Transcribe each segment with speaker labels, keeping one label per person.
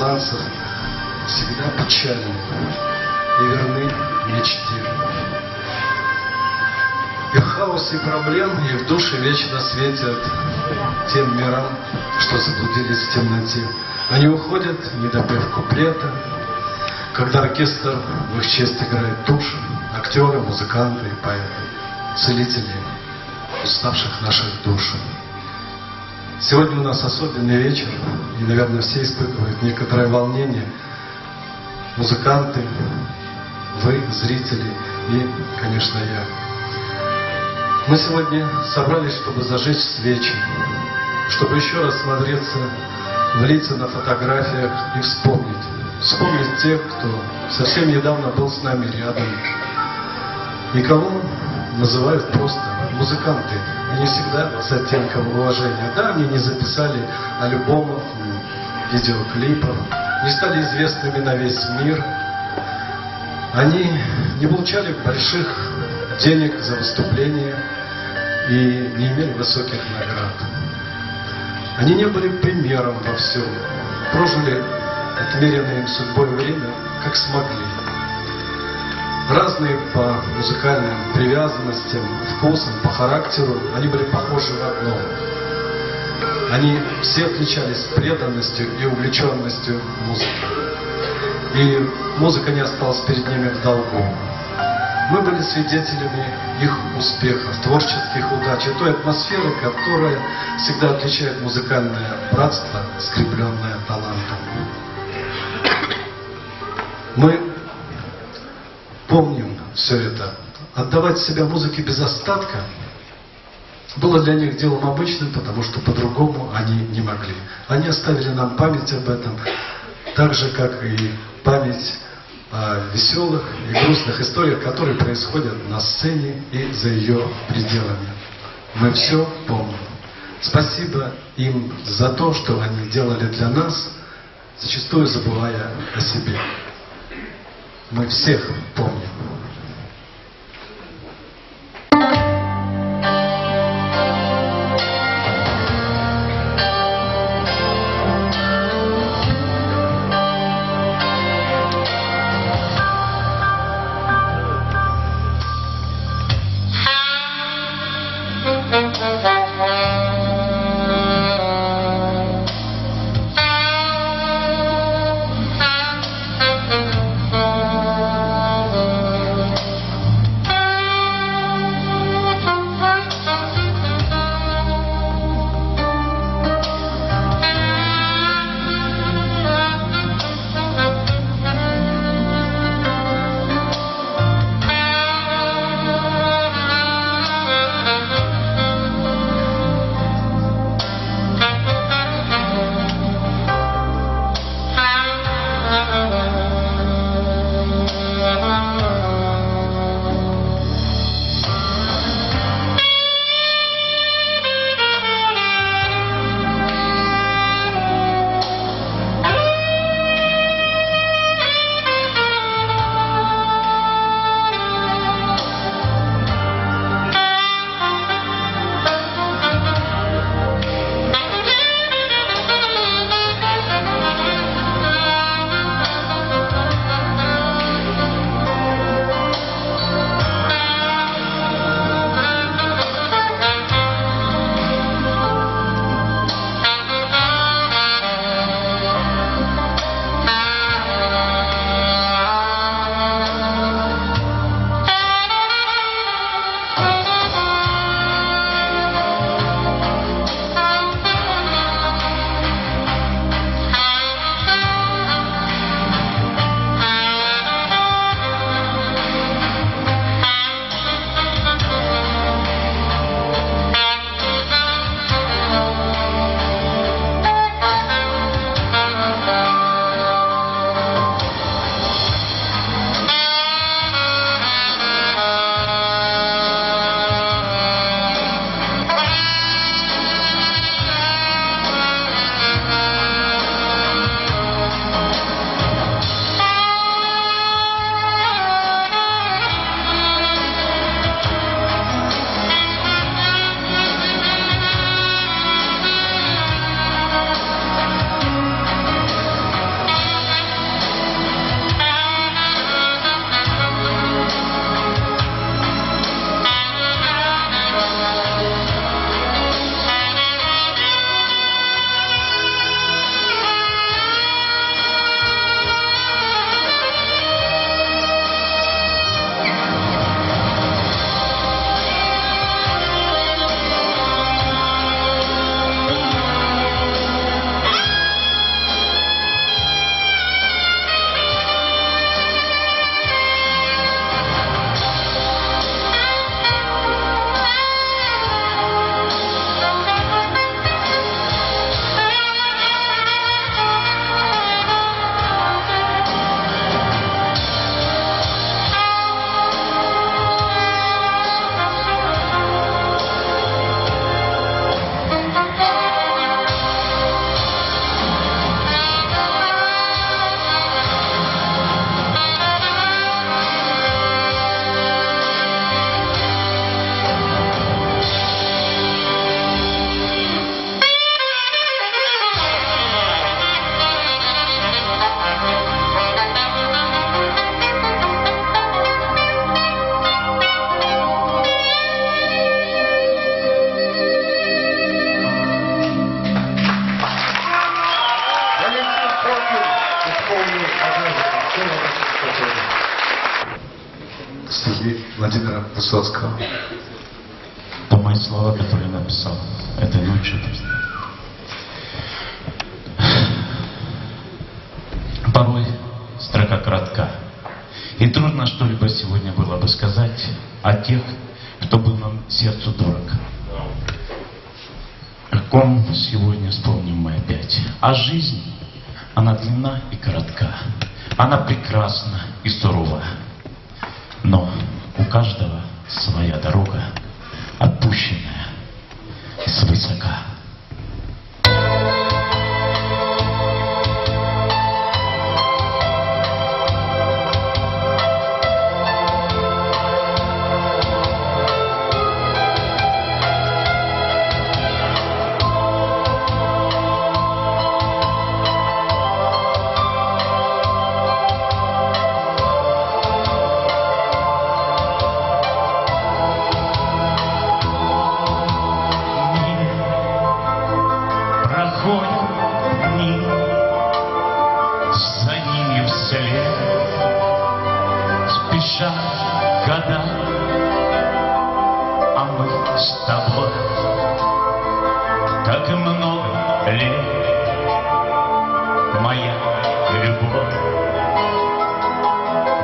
Speaker 1: посланцев всегда печальны и верны мечте. И в хаосе проблем, и в душе вечно светят тем мирам, что заблудились в темноте. Они уходят, не допев куплета, когда оркестр в их честь играет тушь, актеры, музыканты и поэты, целители уставших наших душ. Сегодня у нас особенный вечер, и, наверное, все испытывают некоторое волнение. Музыканты, вы, зрители и, конечно, я. Мы сегодня собрались, чтобы зажечь свечи, чтобы еще раз смотреться в лица на фотографиях и вспомнить. Вспомнить тех, кто совсем недавно был с нами рядом. Никого называют просто музыканты. Они всегда с оттенком уважения. Да, они не записали альбомов, видеоклипов, не стали известными на весь мир. Они не получали больших денег за выступления и не имели высоких наград. Они не были примером во всем, прожили отмеренное им судьбой время, как смогли. Разные по музыкальным привязанностям, вкусам, по характеру, они были похожи в одном. Они все отличались преданностью и увлеченностью музыки. И музыка не осталась перед ними в долгу. Мы были свидетелями их успехов, творческих удач и той атмосферы, которая всегда отличает музыкальное братство, скрепленное талантом. Мы помним все это. Отдавать себя музыке без остатка было для них делом обычным, потому что по-другому они не могли. Они оставили нам память об этом, так же, как и память о веселых и грустных историях, которые происходят на сцене и за ее пределами. Мы все помним. Спасибо им за то, что они делали для нас, зачастую забывая о себе. Мы всех помним.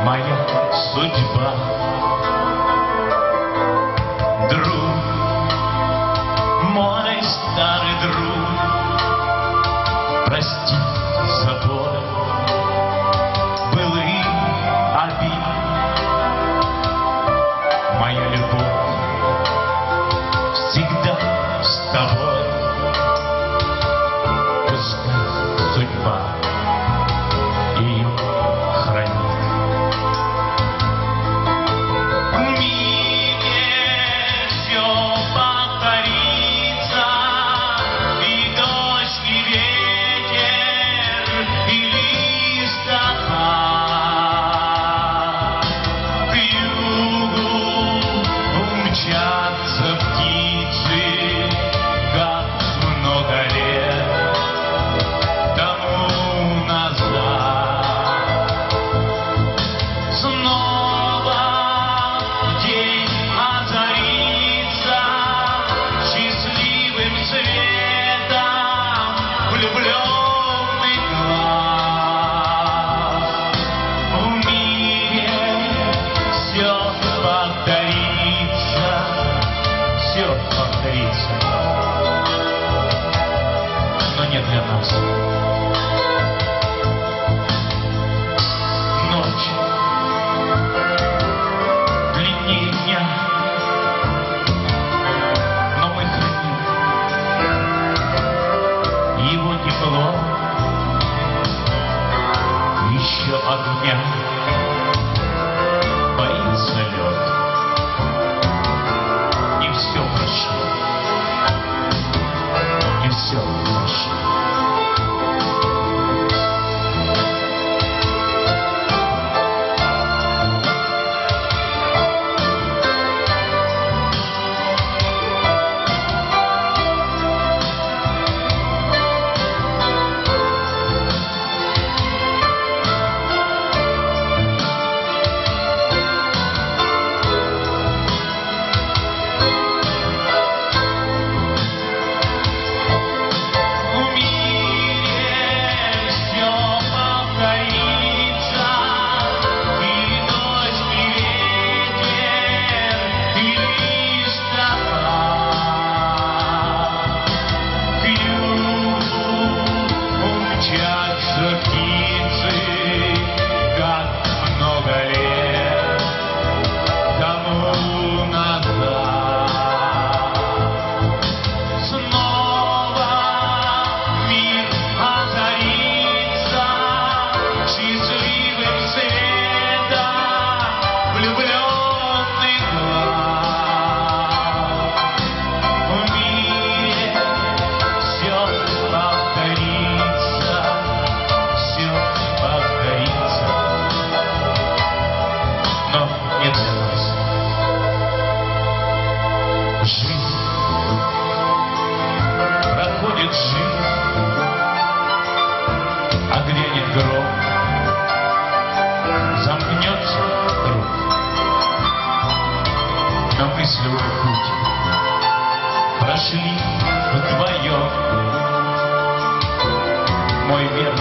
Speaker 2: моя судьба, друг, мой старый друг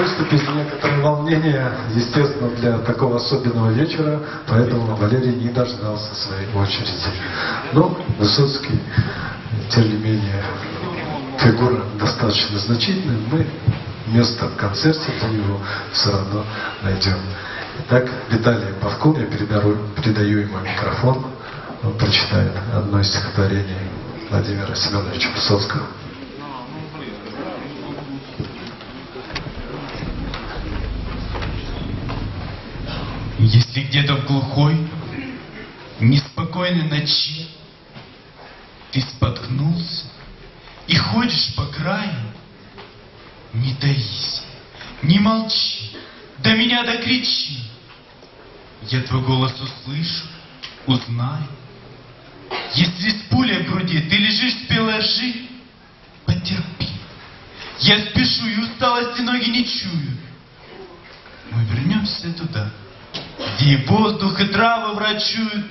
Speaker 1: выступить, некоторые волнения, естественно, для такого особенного вечера, поэтому Валерий не дождался своей очереди. Но Высоцкий, тем не менее, фигура достаточно значительная, мы место в концерте для него все равно найдем. Итак, Виталий Павкун, я передаю, передаю ему микрофон, он прочитает одно из стихотворений Владимира Семеновича Высоцкого.
Speaker 2: Если где-то в глухой, неспокойной ночи ты споткнулся и ходишь по краю, не таись, не молчи, до меня докричи. Я твой голос услышу, узнаю. Если с пулей в груди ты лежишь в пелажи, потерпи. Я спешу и усталости ноги не чую. Мы вернемся туда, и воздух, и травы врачуют.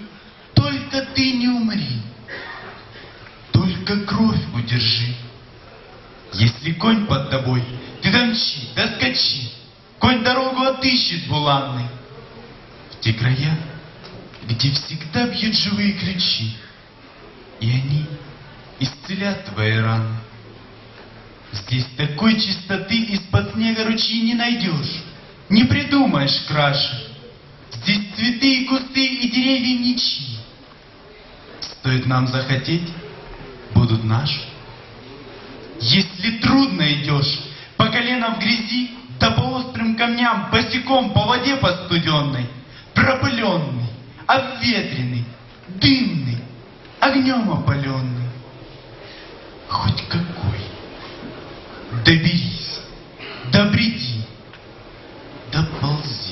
Speaker 2: Только ты не умри, только кровь удержи. Если конь под тобой, ты домчи, доскочи. Конь дорогу отыщет буланный. В те края, где всегда бьют живые ключи, и они исцелят твои раны. Здесь такой чистоты из-под снега ручьи не найдешь, не придумаешь краше. Здесь цветы и кусты и деревья ничьи. Стоит нам захотеть, будут наши. Если трудно идешь, по колено в грязи, да по острым камням, босиком по воде постуденной, пропыленный, обветренный, дымный, огнем опаленный, хоть какой, доберись, добреди, доползи.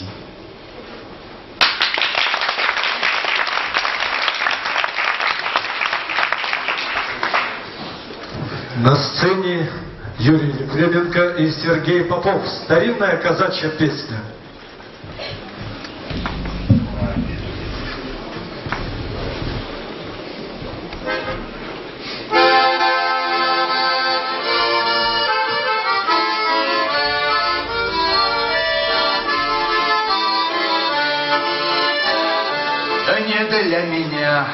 Speaker 1: На сцене Юрий Ефременко и Сергей Попов. Старинная казачья песня.
Speaker 3: Да не для меня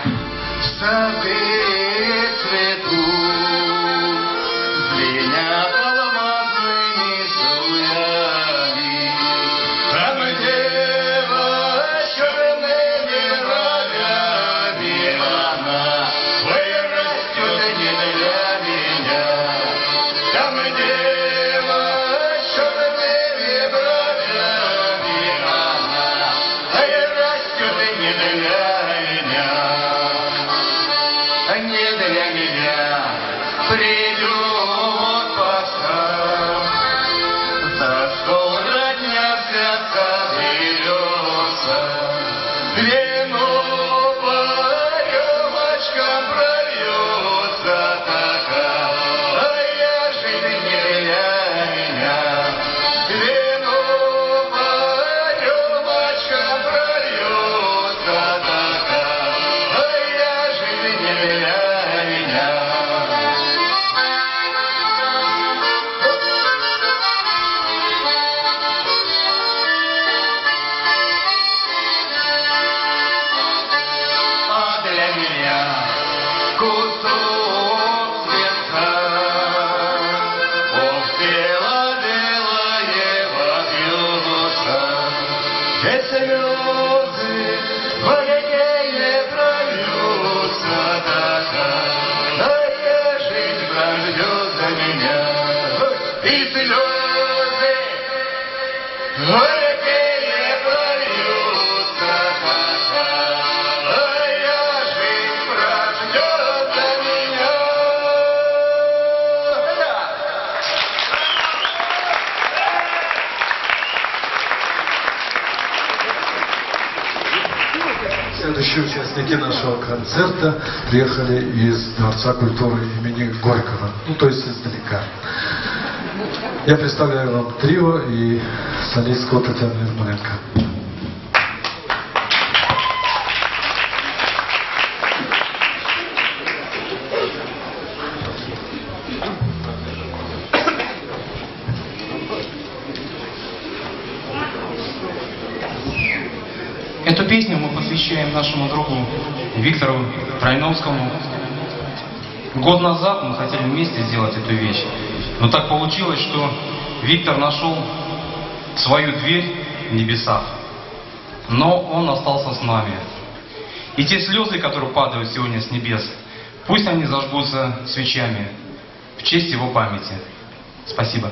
Speaker 3: сады
Speaker 1: Köpeğine участники нашего концерта приехали из Дворца культуры имени Горького, ну то есть издалека. Я представляю вам трио и солистку Татьяну Ермоленко.
Speaker 3: Нашему другу Виктору Тройновскому. Год назад мы хотели вместе сделать эту вещь, но так получилось, что Виктор нашел свою дверь в небесах, но он остался с нами. И те слезы, которые падают сегодня с небес, пусть они зажгутся свечами в честь его памяти. Спасибо.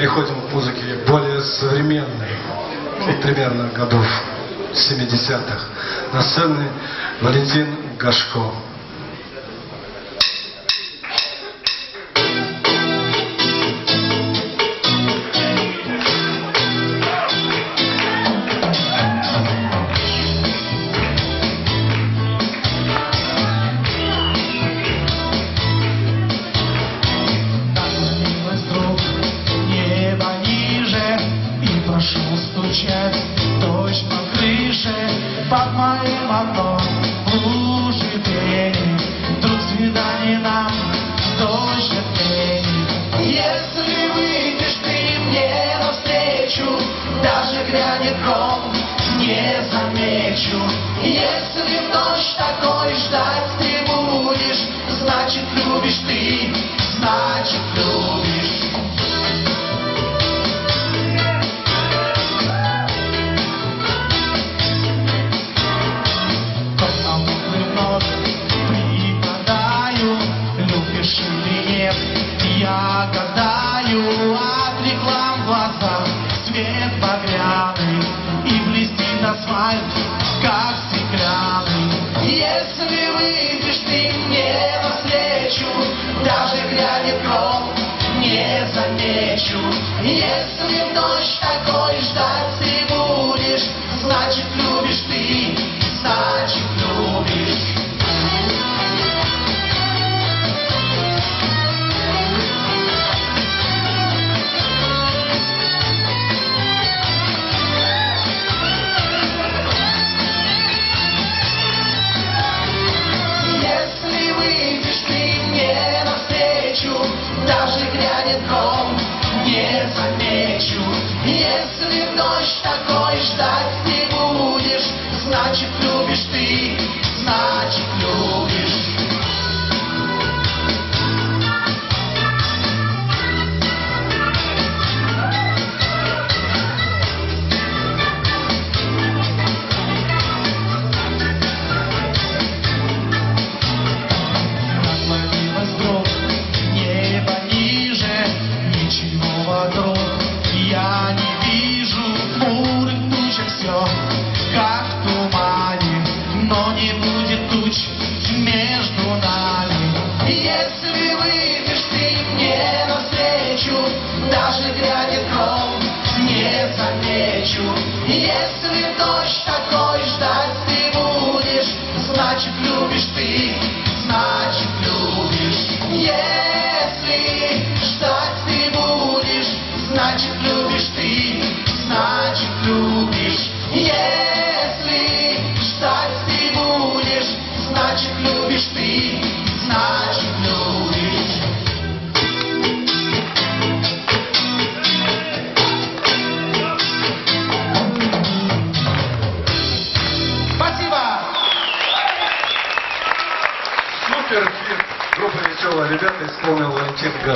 Speaker 1: Переходим к музыке более современной, примерно годов 70-х. На сцене Валентин Гашко.
Speaker 4: Если ночь такой ждать ты будешь. Значит любишь ты, значит любишь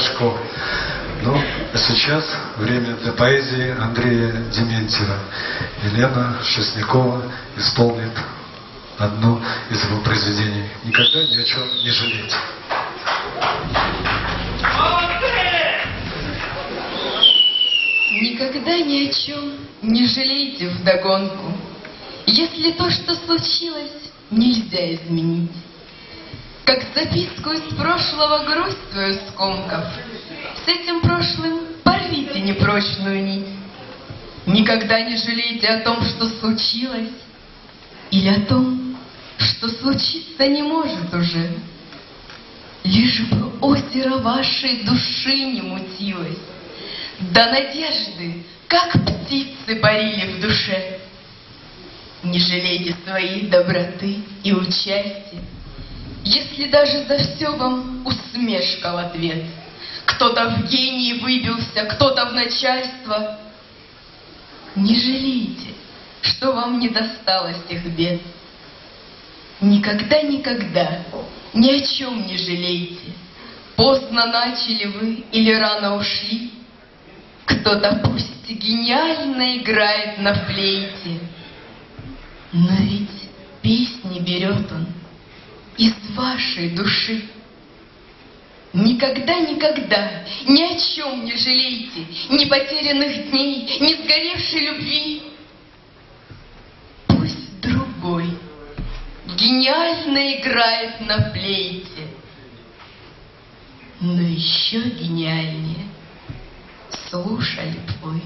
Speaker 1: Гашко. Ну, а сейчас время для поэзии Андрея Дементьева. Елена Шестнякова исполнит одно из его произведений. Никогда ни о чем не жалеть.
Speaker 5: Никогда ни о чем не жалейте вдогонку, Если то, что случилось, нельзя изменить. Как записку из прошлого грусть свою скомкав, С этим прошлым порвите непрочную нить. Никогда не жалейте о том, что случилось, Или о том, что случиться не может уже. Лишь бы озеро вашей души не мутилось, до надежды, как птицы парили в душе. Не жалейте своей доброты и участия, Если даже за все вам усмешка в ответ. Кто-то в гении выбился, кто-то в начальство. Не жалейте, что вам не досталось тех бед. Никогда-никогда ни о чем не жалейте. Поздно начали вы или рано ушли. Кто-то пусть гениально играет на флейте, но ведь песни берет он из вашей души. Никогда-никогда ни о чем не жалейте, ни потерянных дней, ни сгоревшей любви. Пусть другой гениально играет на флейте, но еще гениальнее слушай твой.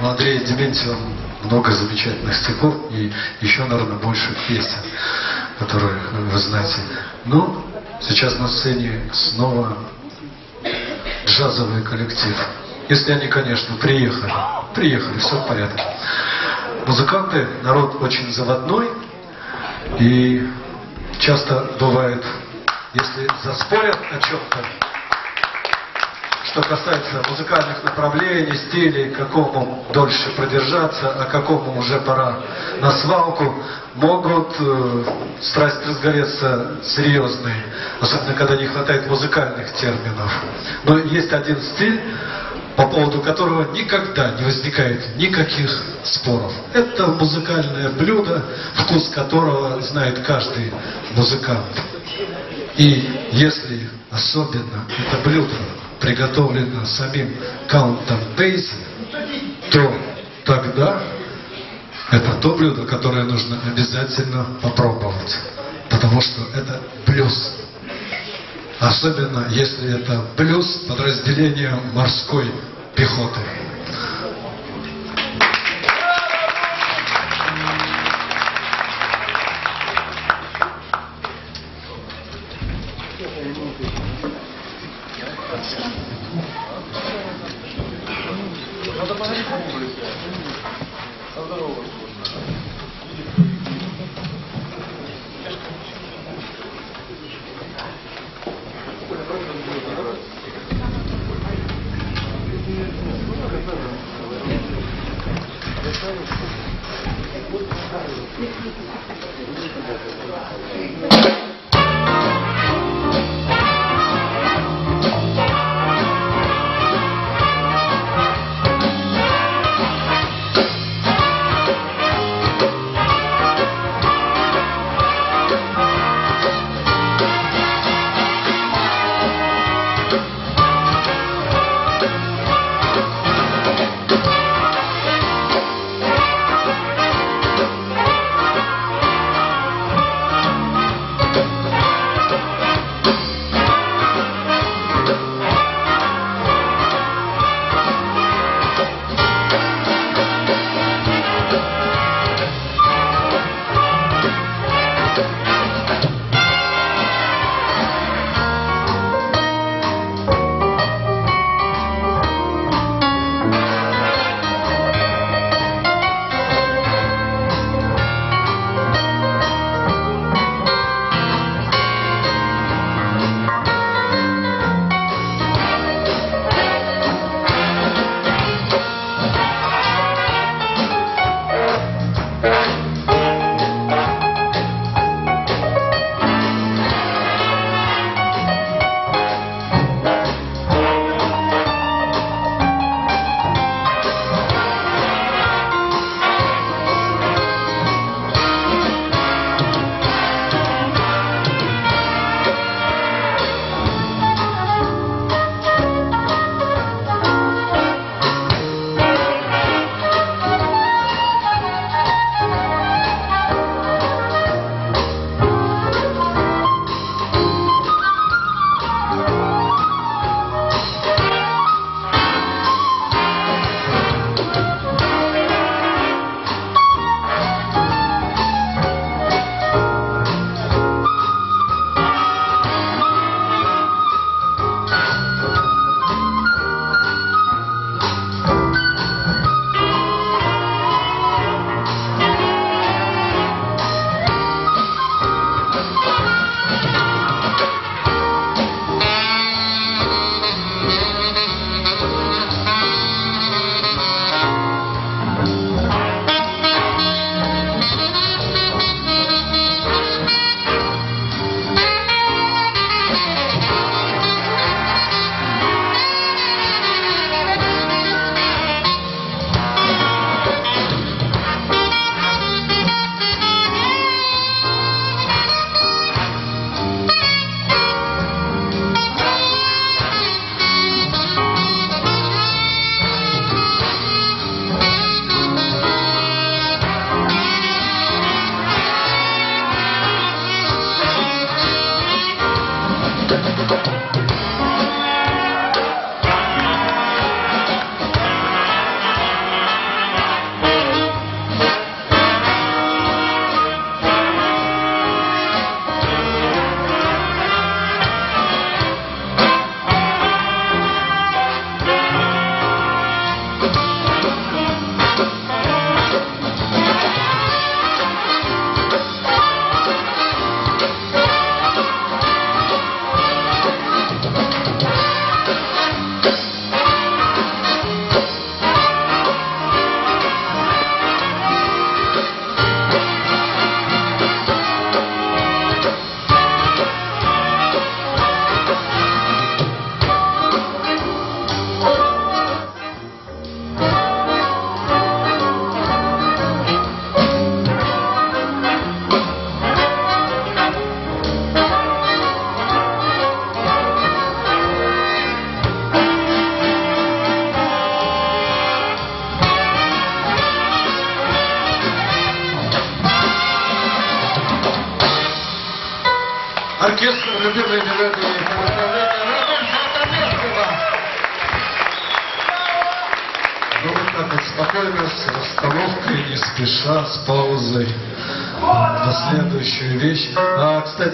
Speaker 1: У Андрея Дементьева много замечательных стихов и еще, наверное, больше песен, которые вы знаете. Но сейчас на сцене снова джазовый коллектив. Если они, конечно, приехали. Приехали, все в порядке. Музыканты, народ очень заводной. И часто бывает, если заспорят о чем-то, что касается музыкальных направлений, стилей, какому дольше продержаться, а какому уже пора на свалку, могут э, страсть разгореться серьезные, особенно когда не хватает музыкальных терминов. Но есть один стиль, по поводу которого никогда не возникает никаких споров. Это музыкальное блюдо, вкус которого знает каждый музыкант. И если особенно это блюдо приготовлено самим Каунтом Дейзи, то тогда это то блюдо, которое нужно обязательно попробовать. Потому что это блюз. Особенно если это блюз подразделения морской пехоты.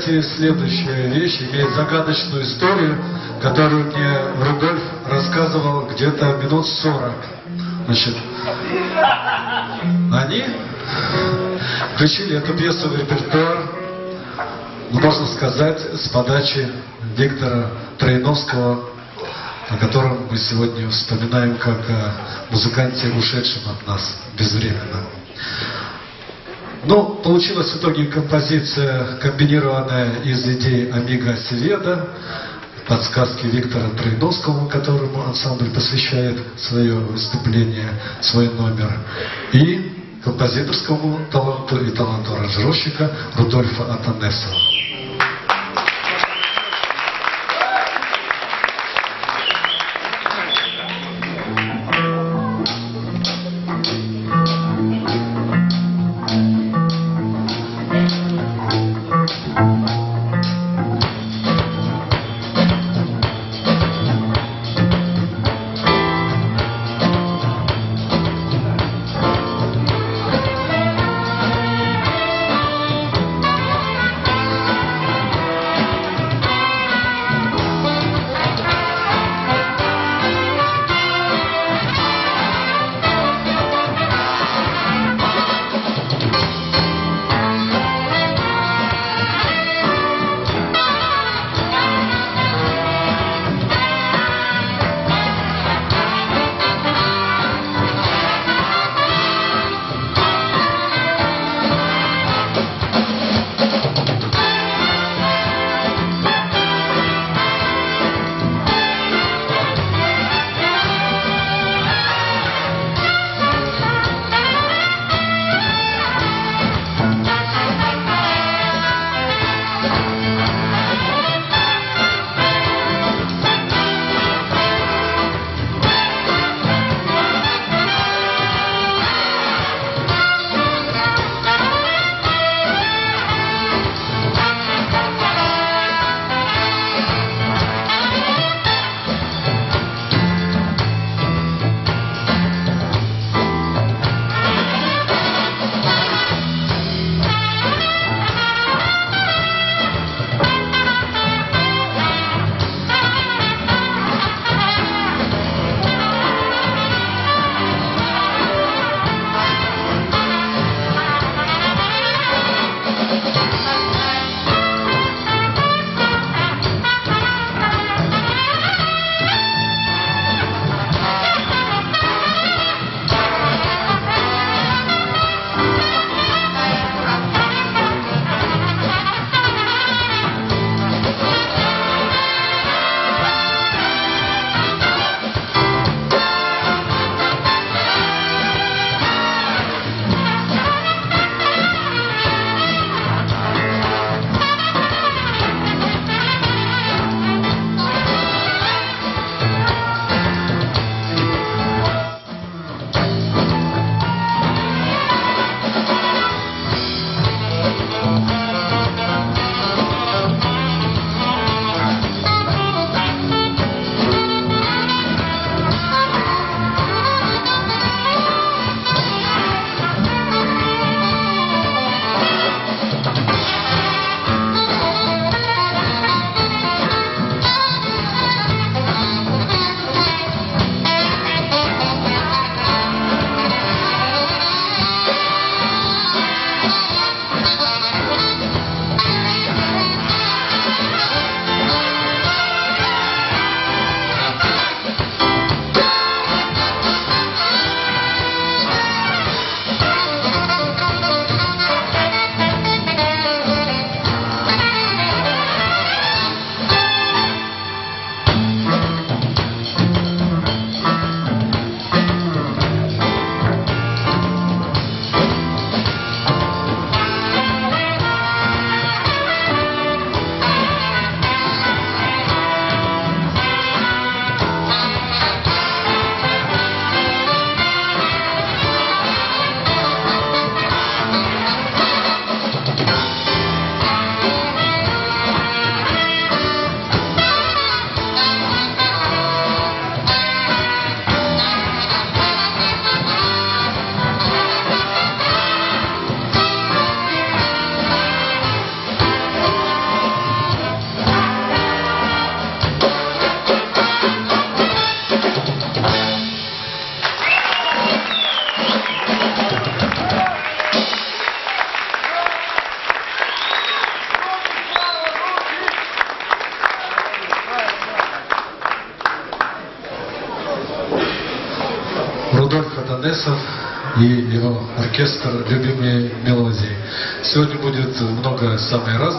Speaker 1: Кстати, следующая вещь имеет загадочную историю, которую мне Рудольф рассказывал где-то минут сорок. Значит, они включили эту пьесу в репертуар, ну, можно сказать, с подачи Виктора Троиновского, о котором мы сегодня вспоминаем как о музыканте, ушедшем от нас безвременно. Ну, получилась в итоге композиция, комбинированная из идей Амига Севеда, подсказки Виктора Троиновского, которому ансамбль посвящает свое выступление, свой номер, и композиторскому таланту и таланту аранжировщика Рудольфа Атанесова.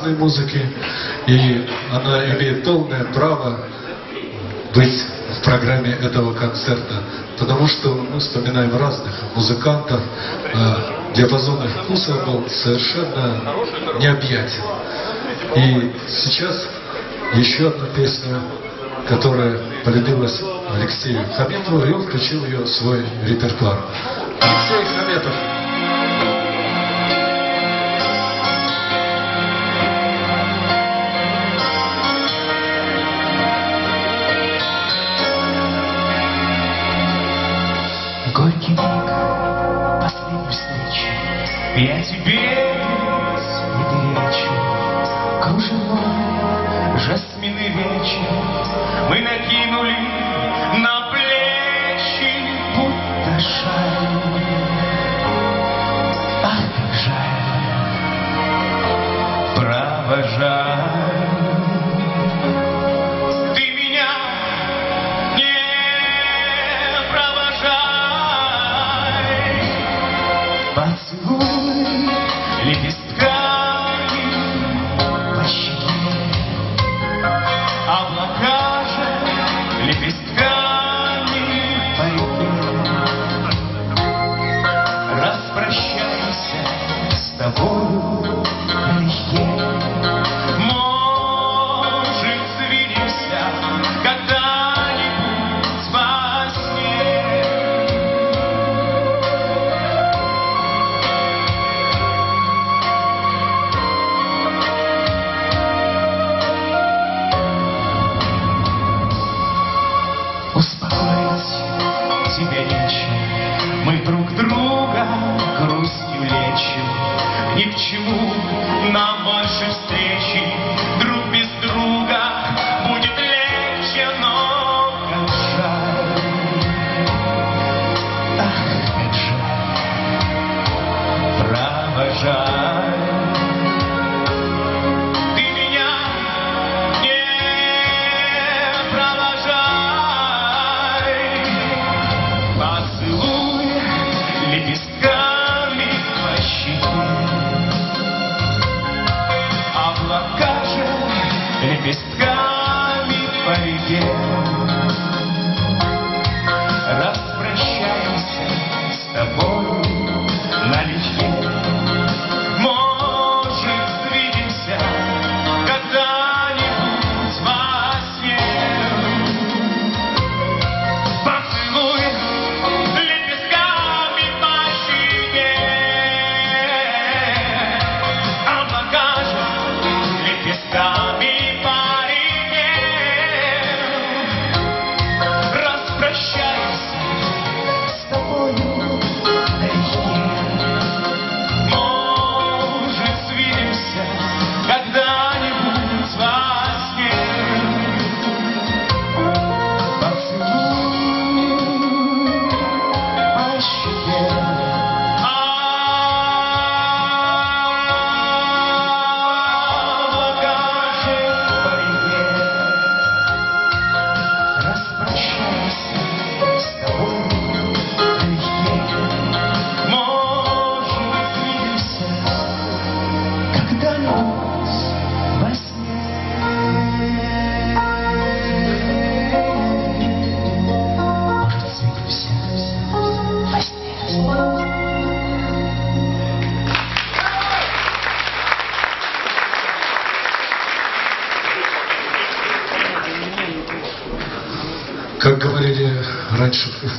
Speaker 2: Разной музыки, и она имеет полное право быть в программе этого концерта, потому что мы вспоминаем разных музыкантов, а диапазон их вкусов был совершенно необъятен. И сейчас еще одна песня, которая полюбилась Алексею Хаметову, и он включил ее в свой репертуар. Алексей Хаметов.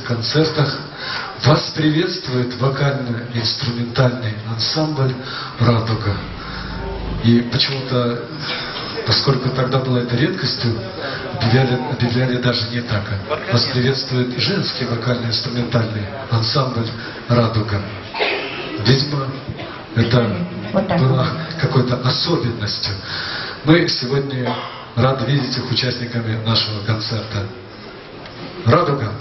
Speaker 2: Концертах, вас приветствует вокально-инструментальный ансамбль «Радуга». И почему-то, поскольку тогда было это редкостью, объявляли, объявляли даже не так. а Вас приветствует женский вокально-инструментальный ансамбль «Радуга». Видимо, это было какой-то особенностью. Мы сегодня рады видеть их участниками нашего концерта. Радуга.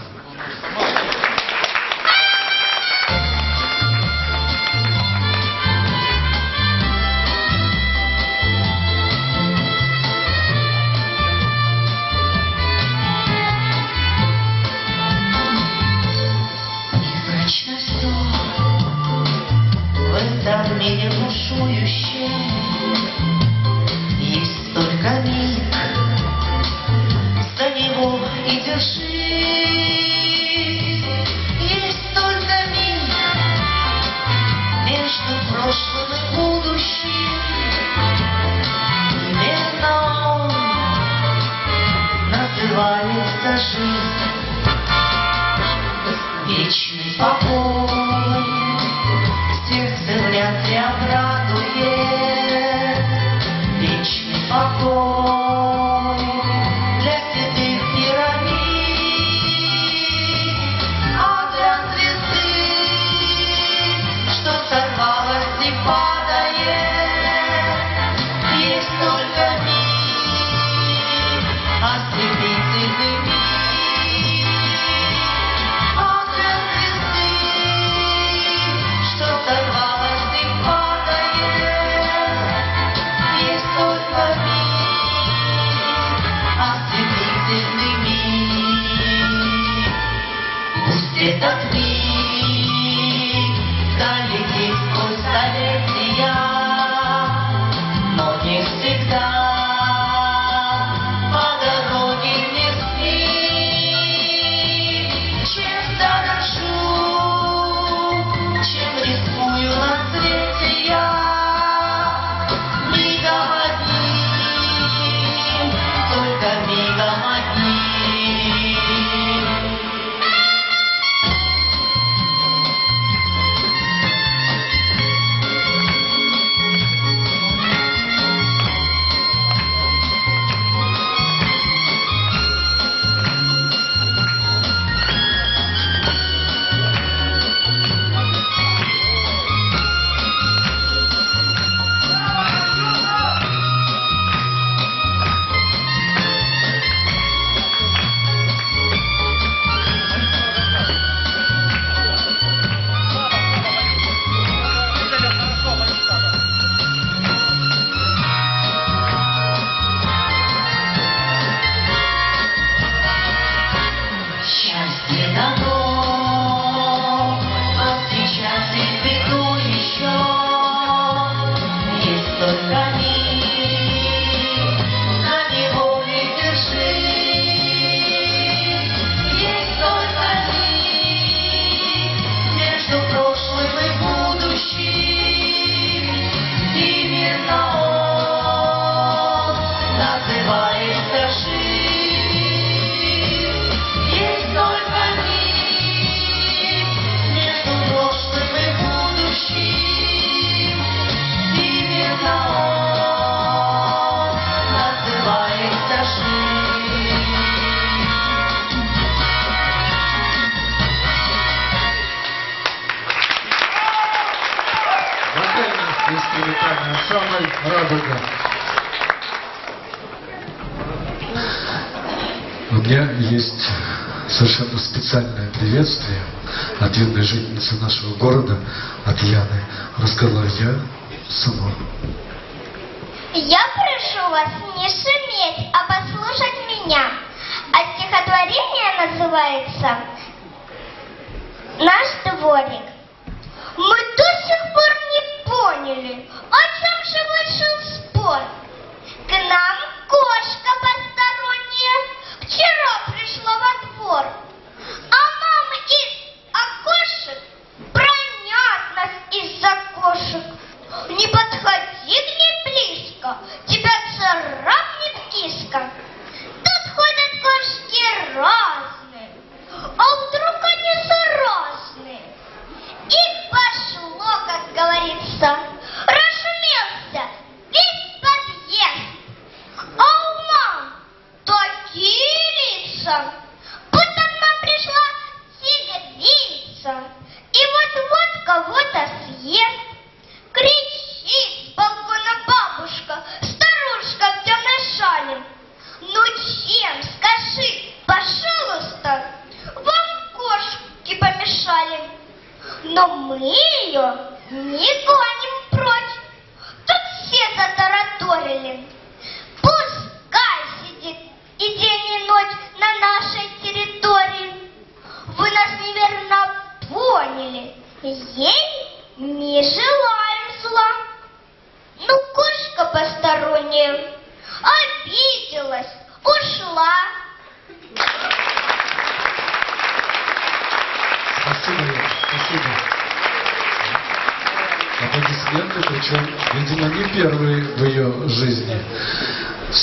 Speaker 1: Yeah.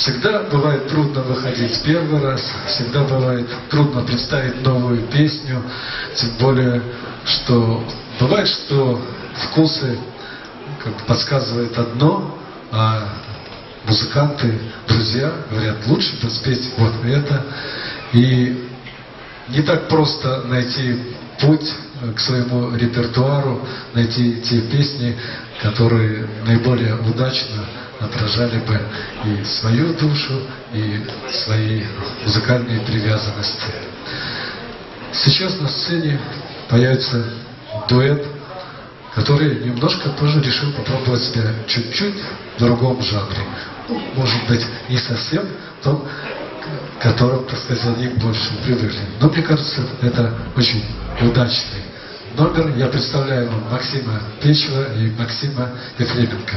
Speaker 1: Всегда бывает трудно выходить первый раз, всегда бывает трудно представить новую песню, тем более, что бывает, что вкусы как бы подсказывает одно, а музыканты, друзья говорят, лучше бы спеть вот это. И не так просто найти путь э, к своему репертуару, найти те песни, которые наиболее удачно отражали бы и свою душу, и свои музыкальные привязанности. Сейчас на сцене появится дуэт, который немножко тоже решил попробовать себя чуть-чуть в другом жанре. Ну, может быть, не совсем том, к которому, так сказать, они больше привыкли. Но мне кажется, это очень удачный номер. Я представляю вам Максима Печева и Максима Ефременко.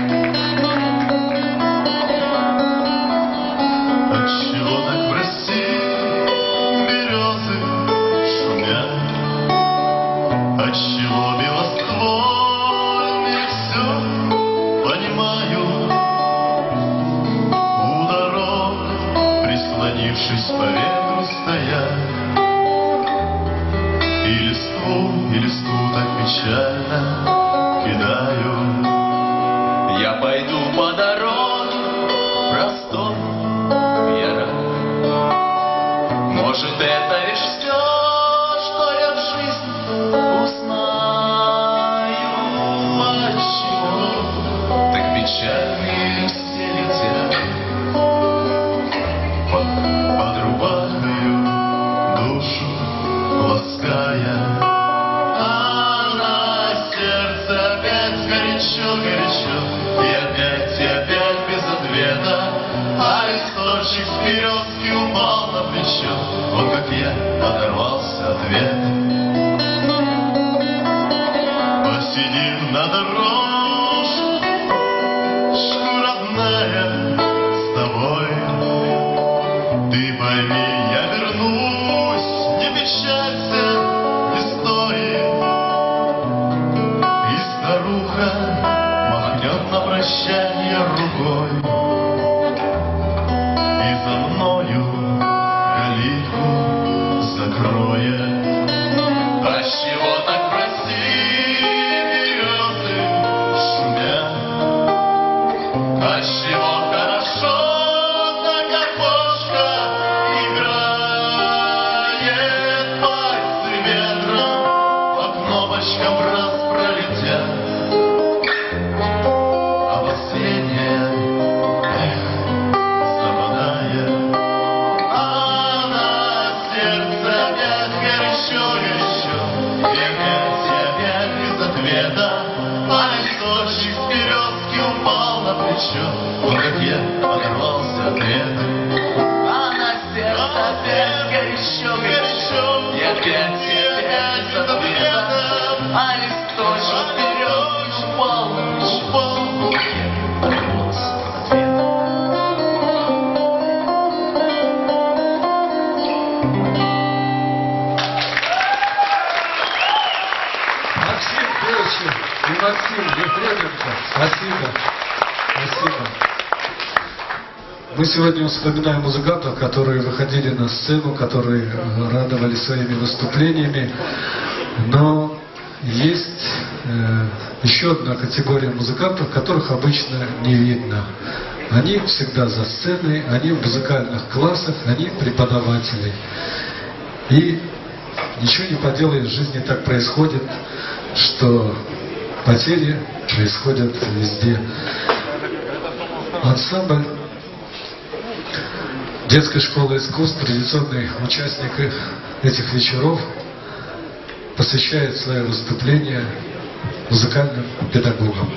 Speaker 6: плечо, вот как я оторвался от ветра. А на сердце опять горячо, горячо, и опять, и опять ответа, а листочек березки упал упал, оторвался от.
Speaker 1: Максим Печев и Максим Ефременко. Спасибо. Мы сегодня вспоминаем музыкантов, которые выходили на сцену, которые э, радовали своими выступлениями. Но есть э, еще одна категория музыкантов, которых обычно не видно. Они всегда за сценой, они в музыкальных классах, они преподаватели. И ничего не поделаешь, в жизни так происходит, что потери происходят везде. Ансамбль детской школы искусств, традиционный участник этих вечеров, посвящает свое выступление музыкальным педагогам.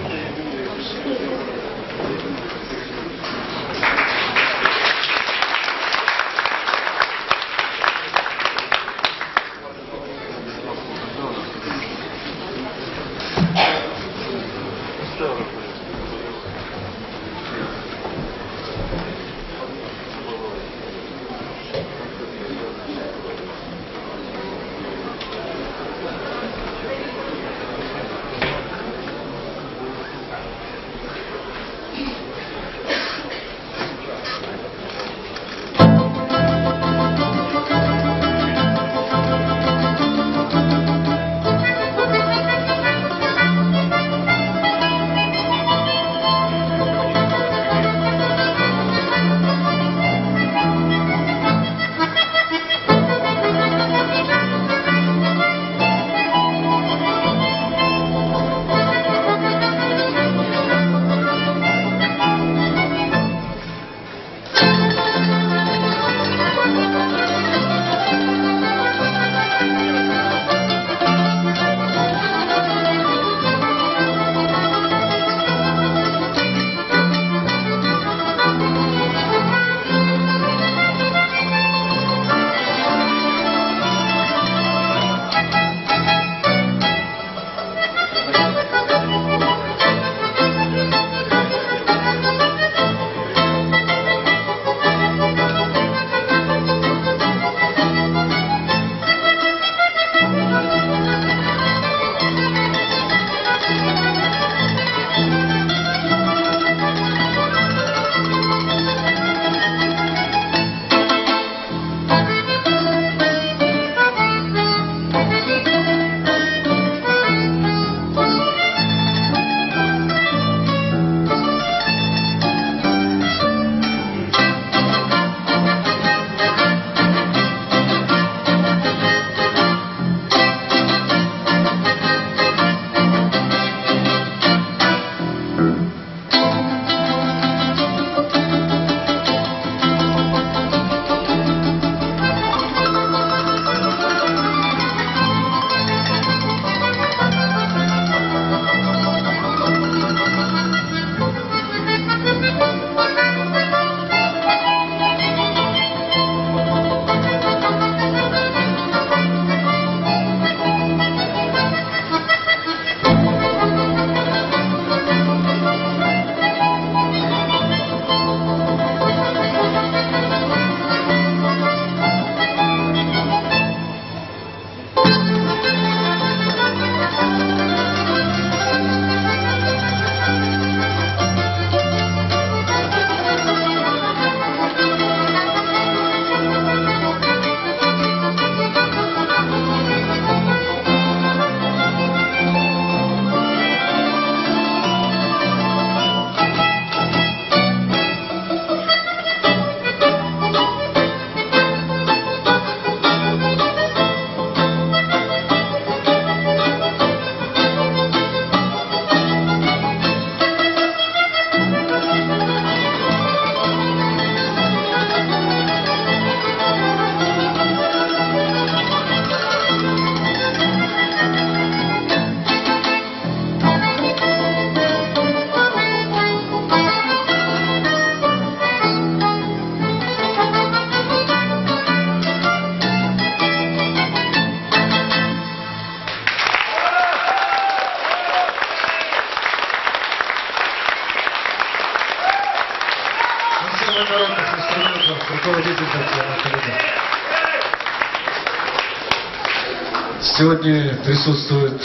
Speaker 1: Присутствуют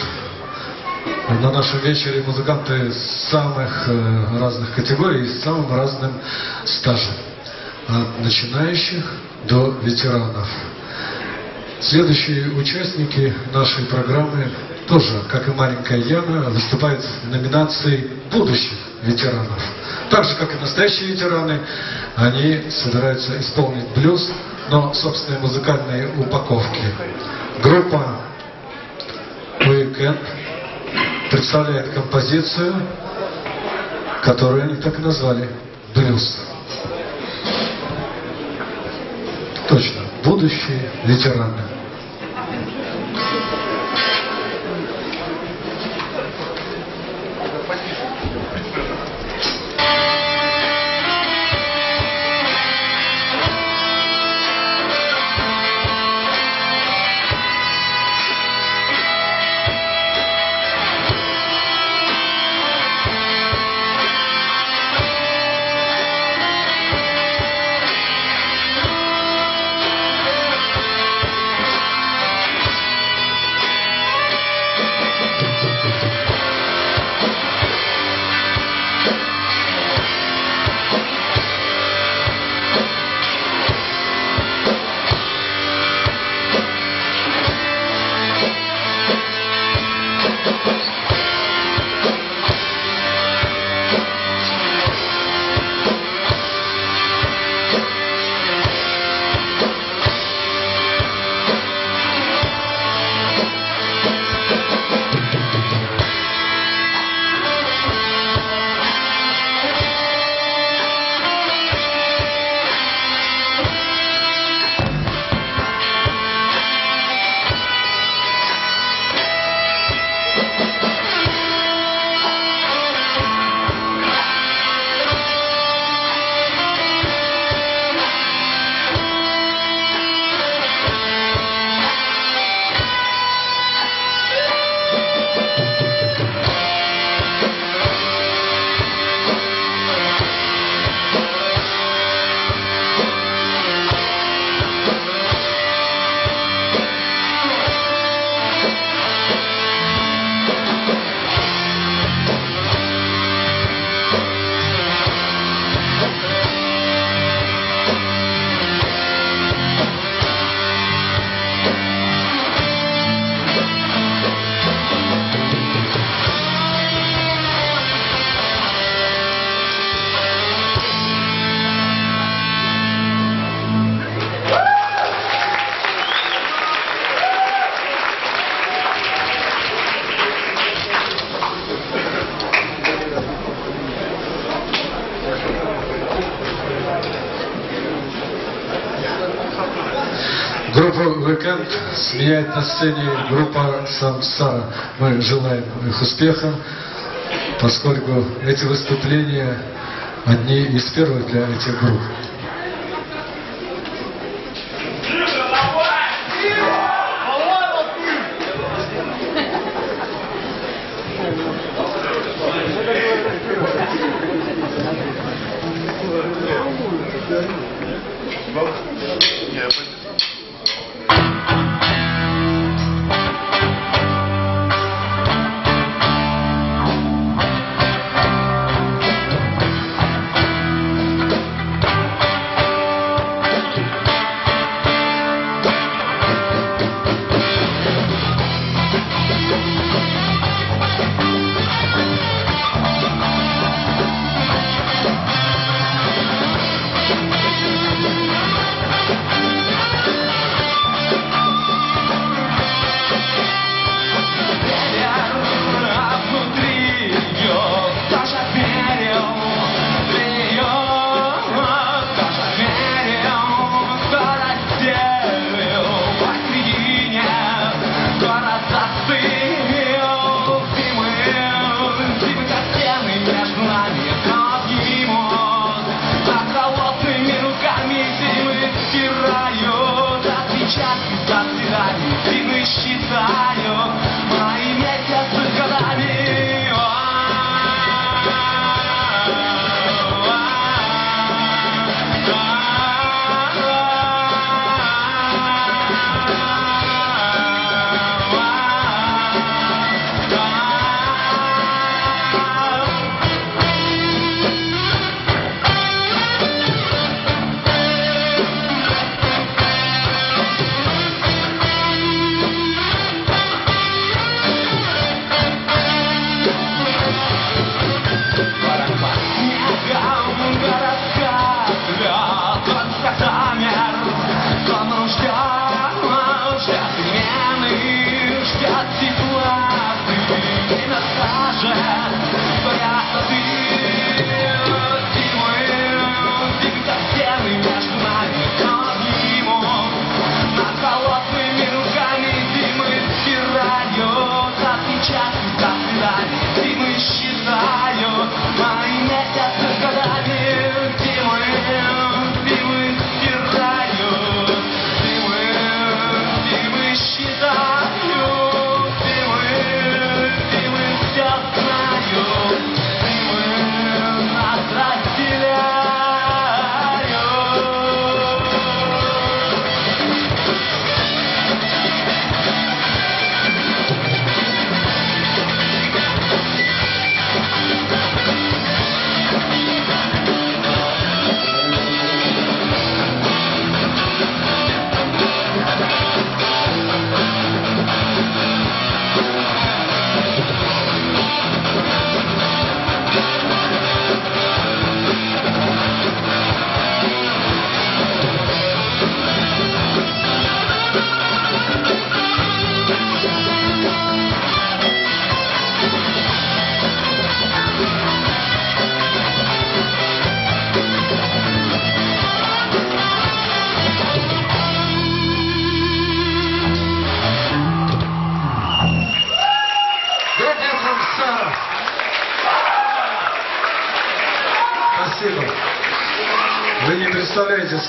Speaker 1: на нашем вечере музыканты самых э, разных категорий с самым разным стажем. От начинающих до ветеранов. Следующие участники нашей программы тоже, как и маленькая Яна, выступают в номинации будущих ветеранов. Так же, как и настоящие ветераны, они собираются исполнить блюз, но собственной музыкальной упаковке. Группа Weekend представляет композицию, которую они так и назвали «Блюз». Точно, будущие ветераны. Сменяет на сцене группа Самсара. Мы желаем их успеха, поскольку эти выступления одни из первых для этих групп.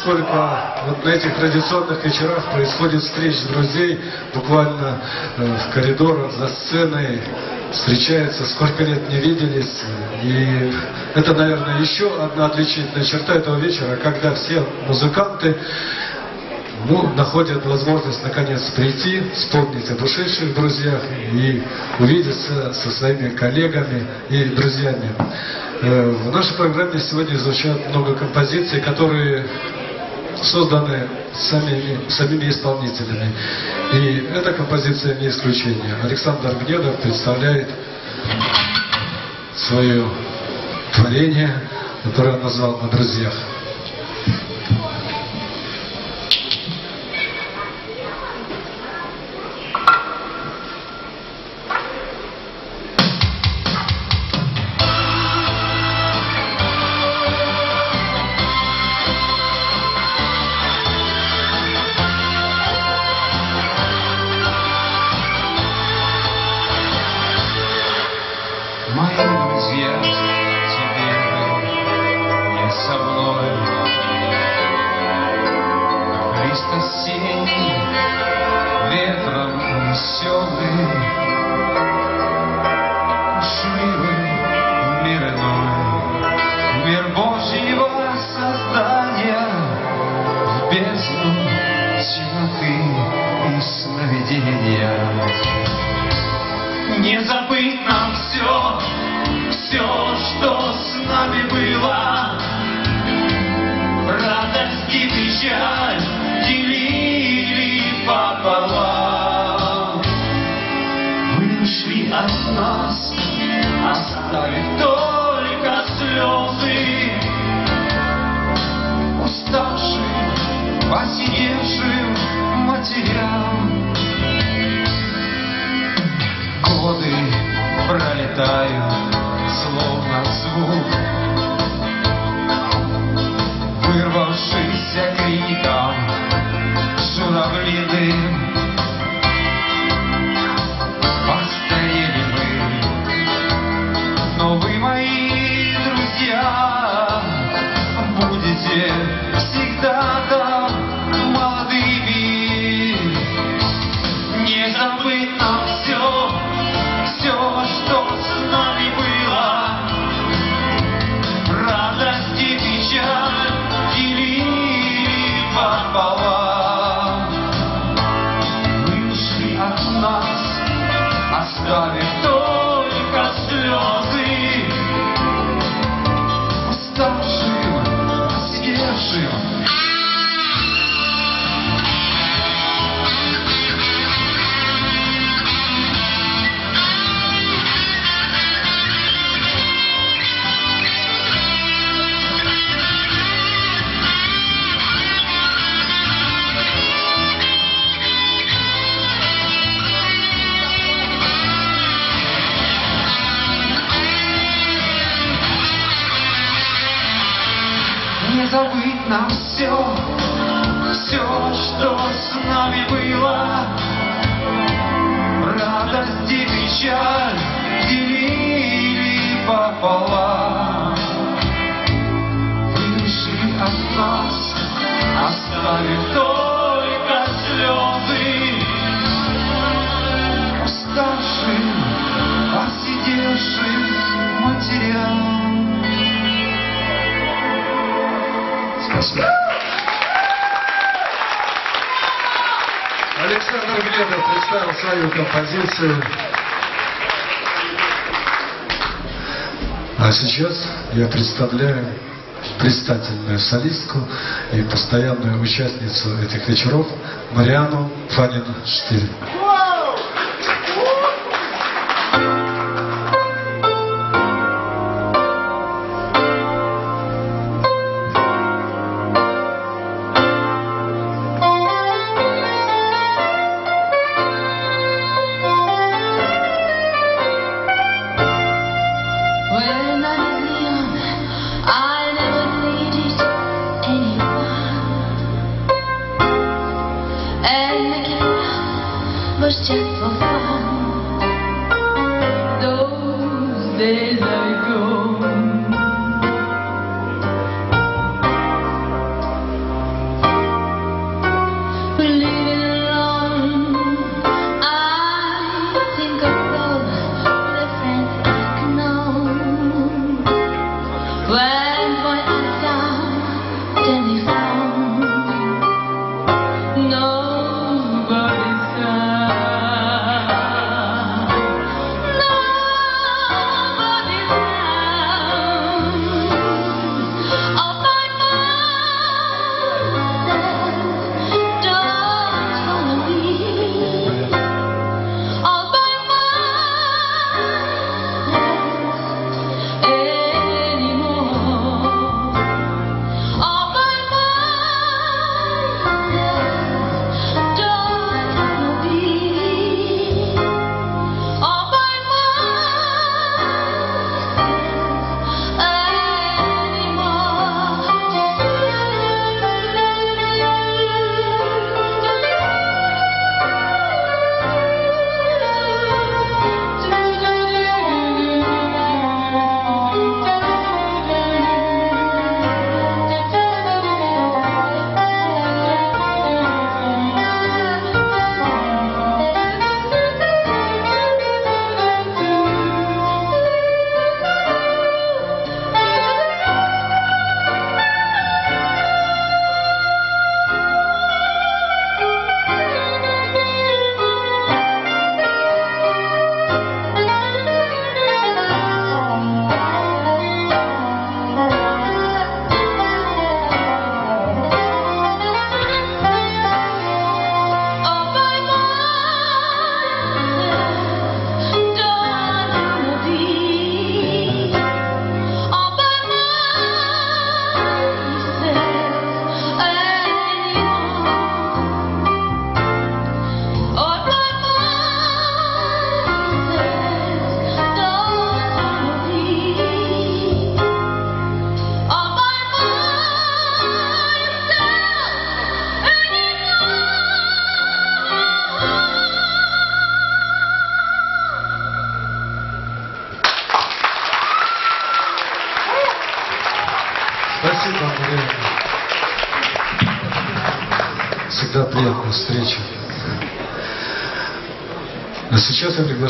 Speaker 7: Сколько вот на этих традиционных вечерах происходит встреч друзей, буквально э, в коридорах, за сценой, встречаются, сколько лет не виделись. И это, наверное, еще одна отличительная черта этого вечера, когда все музыканты ну, находят возможность наконец прийти, вспомнить об ушедших друзьях и увидеться со своими коллегами и друзьями. Э, В нашей программе сегодня звучат много композиций, которые созданы самими, самими исполнителями. И эта композиция не исключение. Александр Гнедов представляет свое творение, которое он назвал «На друзьях». Calvary я представляю блистательную солистку и постоянную участницу этих вечеров Мариану Фанин-Штиль.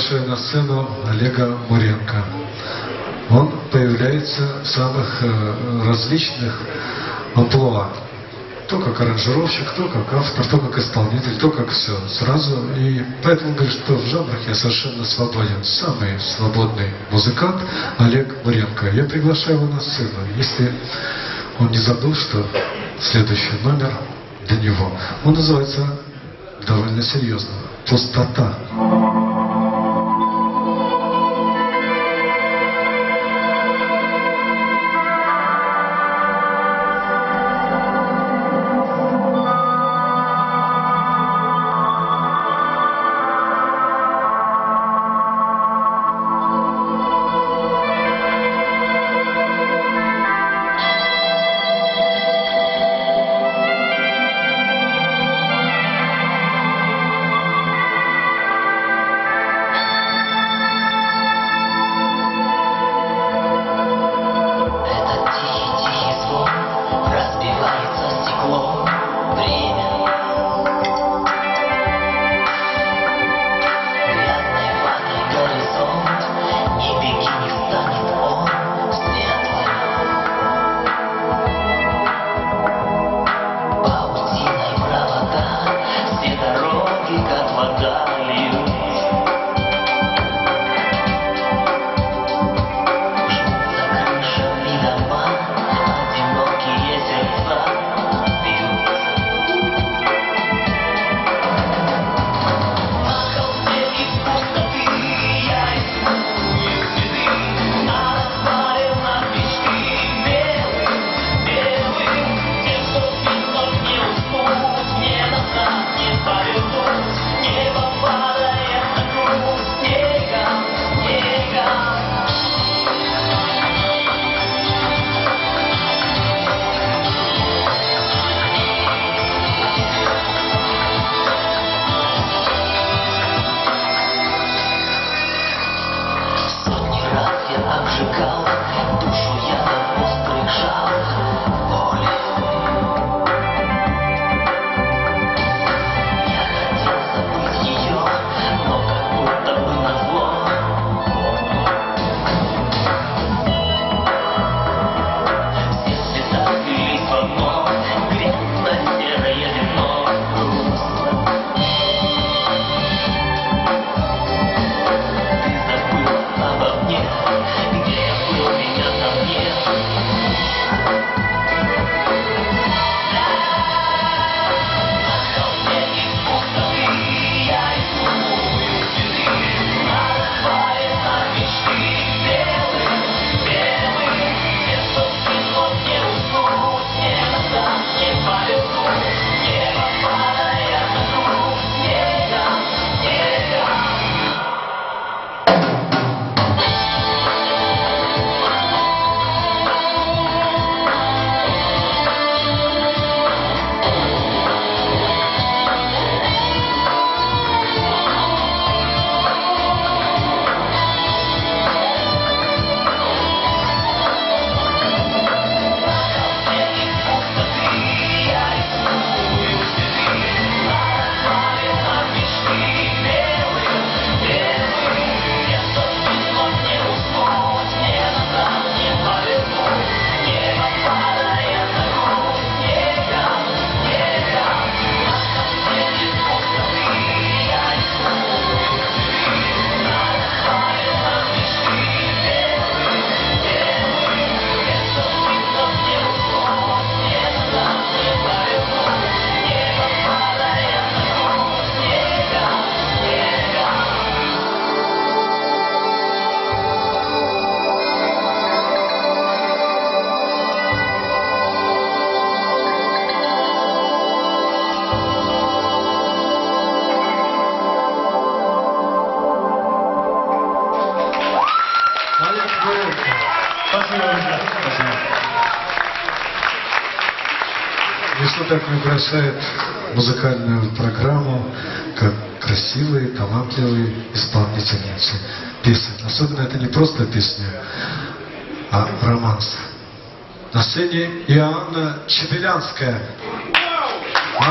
Speaker 8: Приглашаю на сцену Олега Муренко. Он появляется в самых э, различных амплуа. То как аранжировщик, то как автор, то как исполнитель, то как все сразу. И поэтому говорю, что в жанрах я совершенно свободен. Самый свободный музыкант Олег Муренко. Я приглашаю его на сцену. Если он не забыл, что следующий номер для него. Он называется довольно серьезно. Пустота. Так украшает музыкальную программу, как красивые, талантливые исполнительницы песен. Особенно это не просто песня, а романс. На сцене Иоанна Чебелянская. У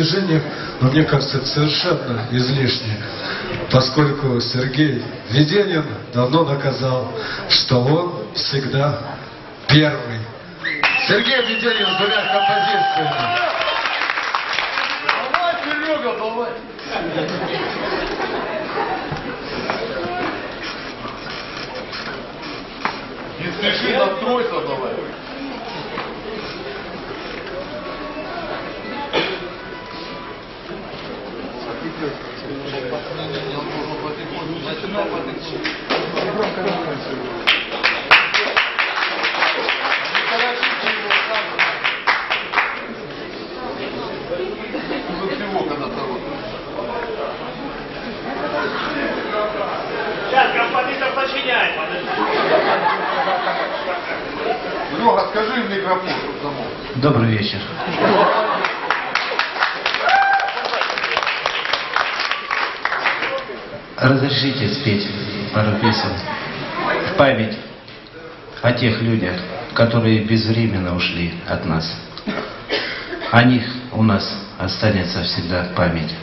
Speaker 1: движением, но мне кажется, это совершенно излишне, поскольку Сергей Веденин давно доказал, что он всегда первый. Сергей Веденин с двумя.
Speaker 9: разрешите спеть пару песен в память о тех людях, которые безвременно ушли от нас. О них у нас останется всегда память.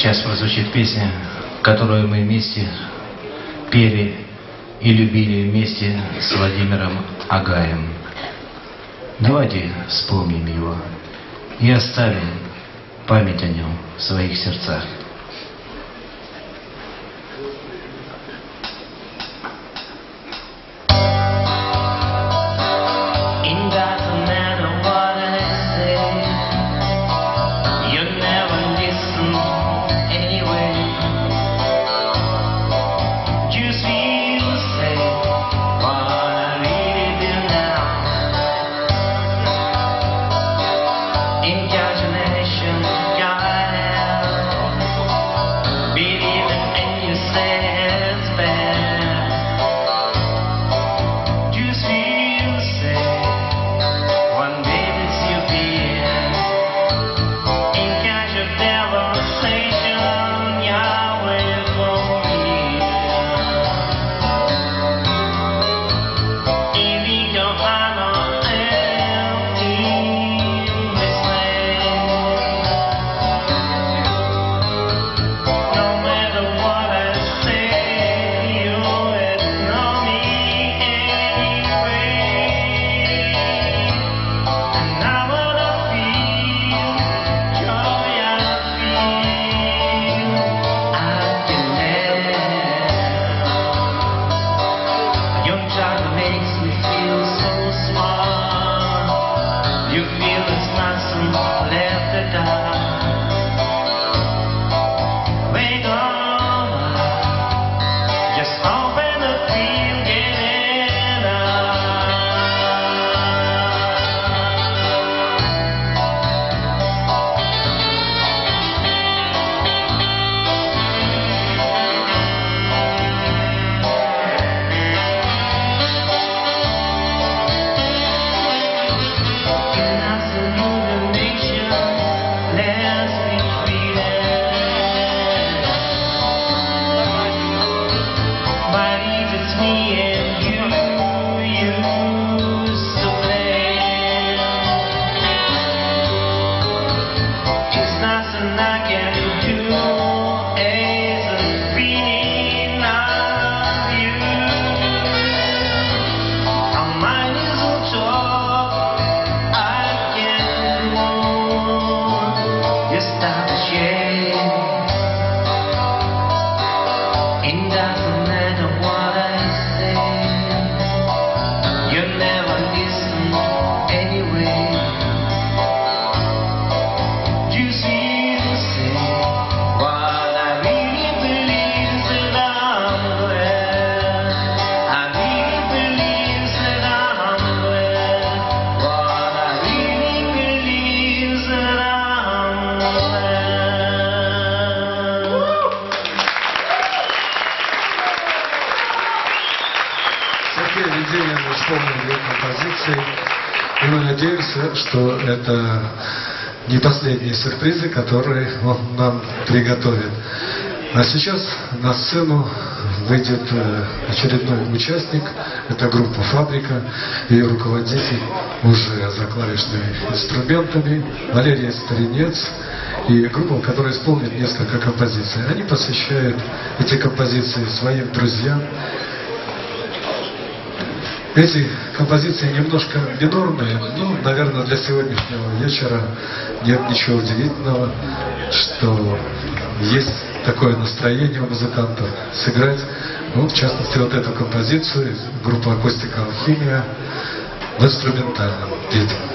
Speaker 2: Сейчас прозвучит песня, которую мы вместе пели и любили вместе с Владимиром Агаем. Давайте вспомним его и оставим память о нем в своих сердцах.
Speaker 1: Не последние сюрпризы, которые он нам приготовит. А сейчас на сцену выйдет э, очередной участник. Это группа «Фабрика». Ее руководитель уже за клавишными инструментами. Валерий Старинец. И группа, которая исполнит несколько композиций. Они посвящают эти композиции своим друзьям, эти композиции немножко минорные, но, наверное, для сегодняшнего вечера нет ничего удивительного, что есть такое настроение у музыкантов сыграть, ну, в частности, вот эту композицию группа «Акустика Алхимия» в инструментальном виде.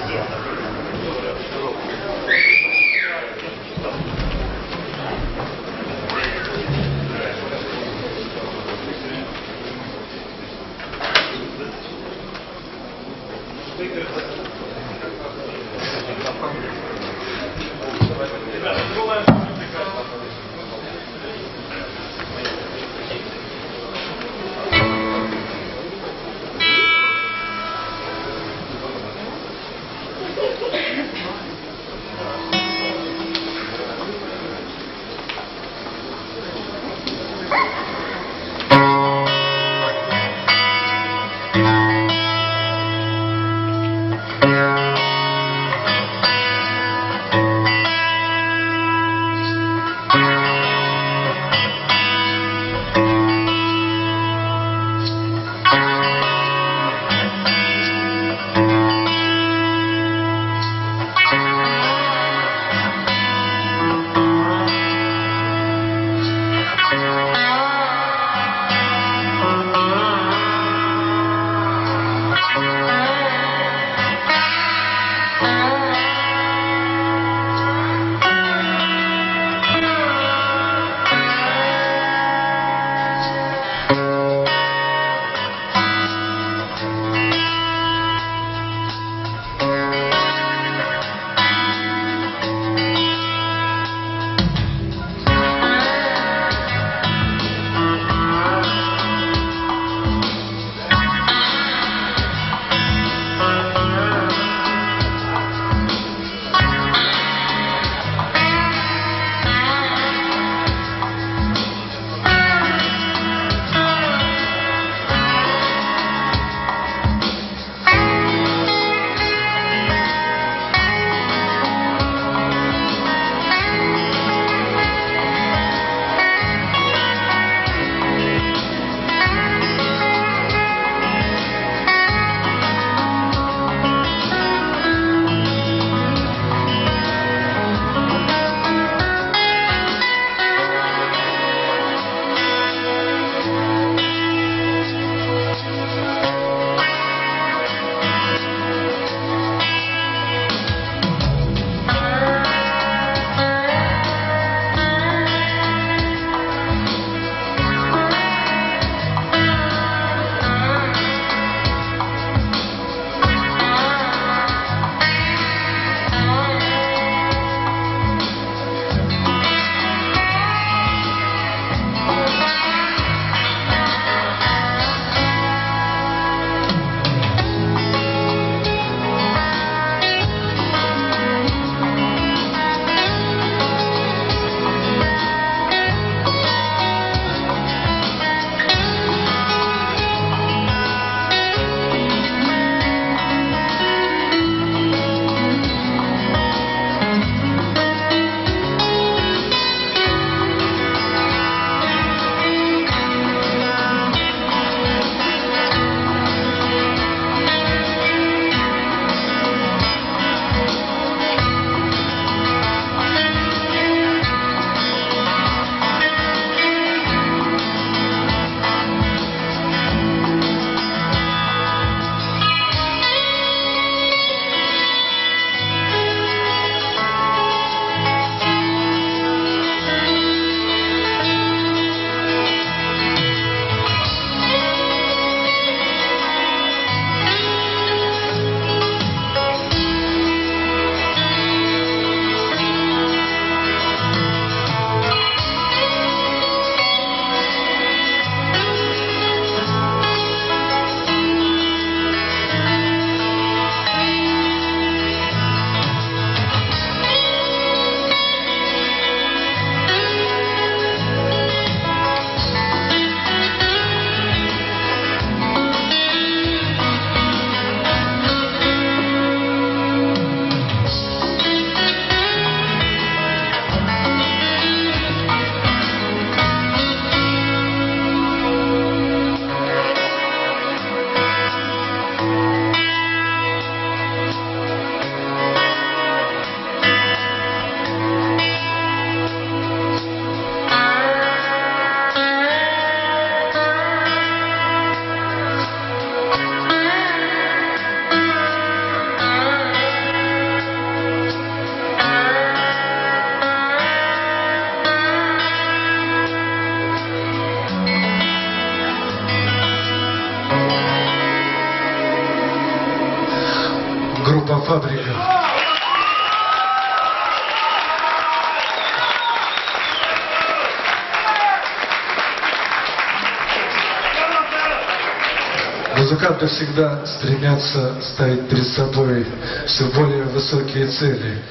Speaker 1: Музыканты всегда стремятся ставить перед собой все более высокие цели.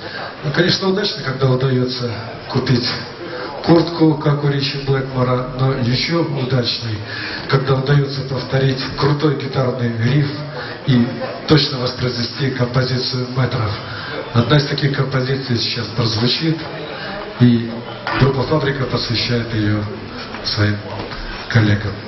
Speaker 1: Ну, конечно, удачно, когда удается купить куртку, как у Ричи Блэкмора, но еще удачней, когда удается повторить крутой гитарный риф и точно воспроизвести композицию метров. Одна из таких композиций сейчас прозвучит, и группа «Фабрика» посвящает ее своим коллегам.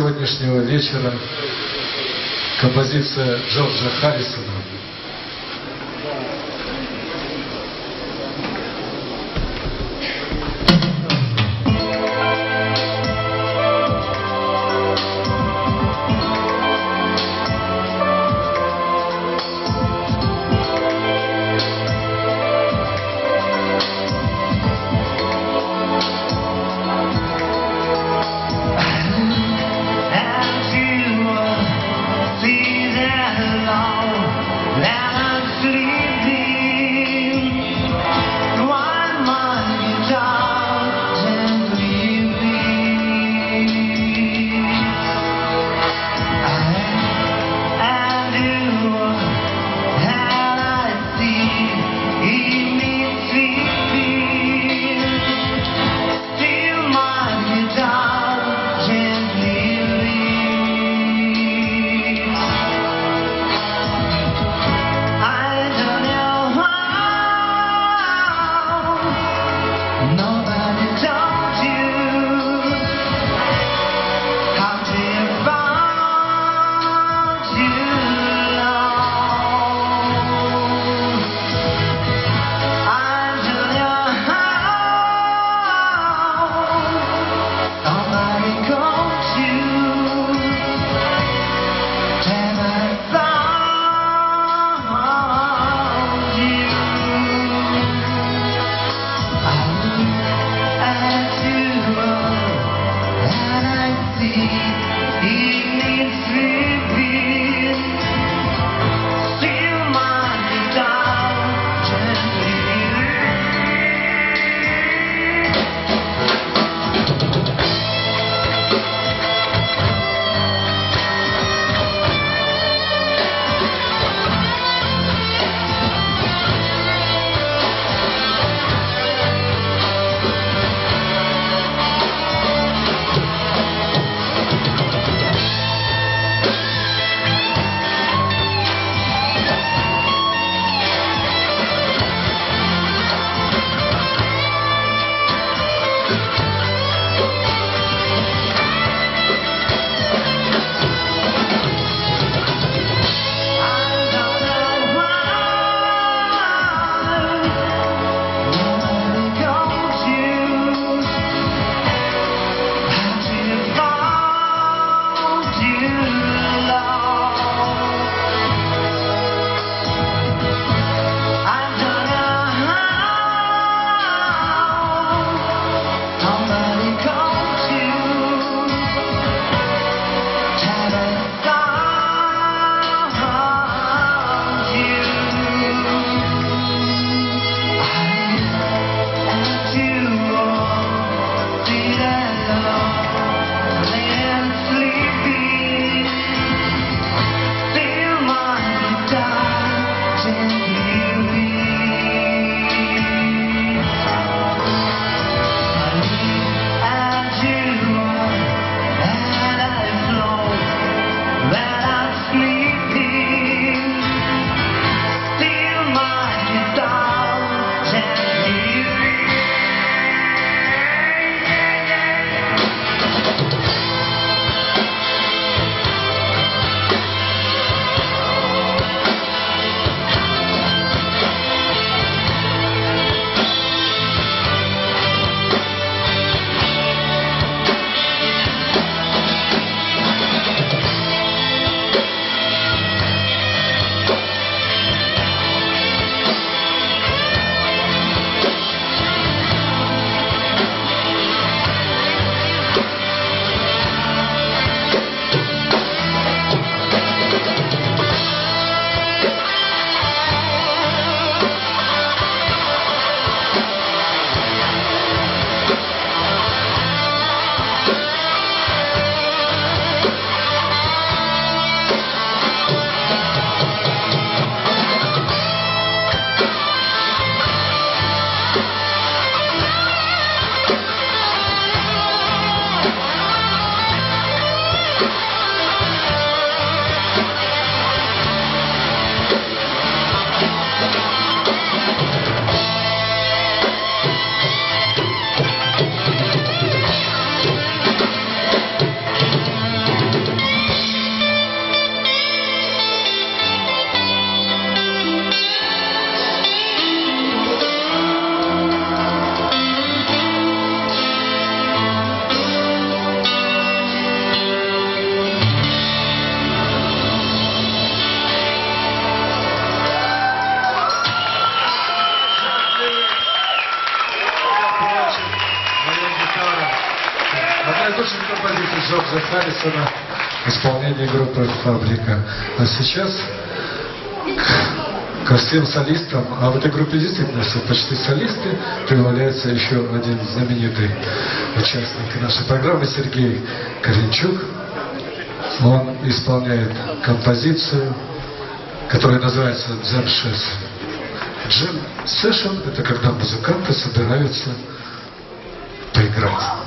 Speaker 4: Сегодняшнего вечера. Композиция Джорджа Харрисона. Сейчас ко всем солистам, а в этой группе действительно все почти солисты, прибавляется еще один знаменитый участник нашей программы Сергей Коренчук. Он исполняет композицию, которая называется «Джем Session». Джем Session – это когда музыканты собираются поиграть.